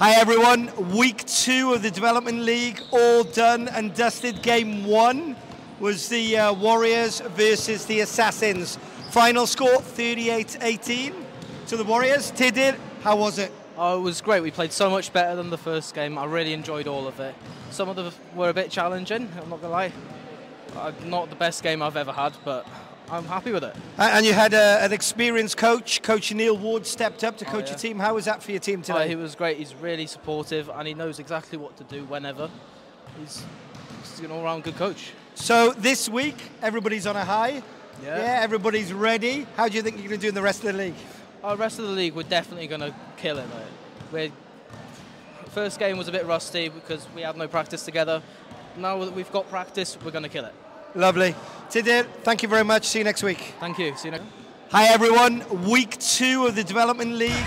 Hi everyone, week two of the Development League, all done and dusted. Game one was the uh, Warriors versus the Assassins. Final score 38-18 to the Warriors. Tudur, how was it? Oh, it was great. We played so much better than the first game. I really enjoyed all of it. Some of them were a bit challenging, I'm not going to lie. Uh, not the best game I've ever had, but I'm happy with it. And you had a, an experienced coach, Coach Neil Ward, stepped up to coach yeah. your team. How was that for your team Oh, today? he was great. He's really supportive and he knows exactly what to do whenever. He's, he's an all-round good coach. so this week, everybody's on a high. Yeah. everybody's ready. How do you think you're going to do in the rest of the league? Our rest of the league, we're definitely going to kill it. Mate. We're, first game was a bit rusty because we had no practice together. Now that we've got practice, we're going to kill it. Lovely. Tudur, thank you very much. See you next week. Thank you. See you next. Hi everyone, week two of the Development League.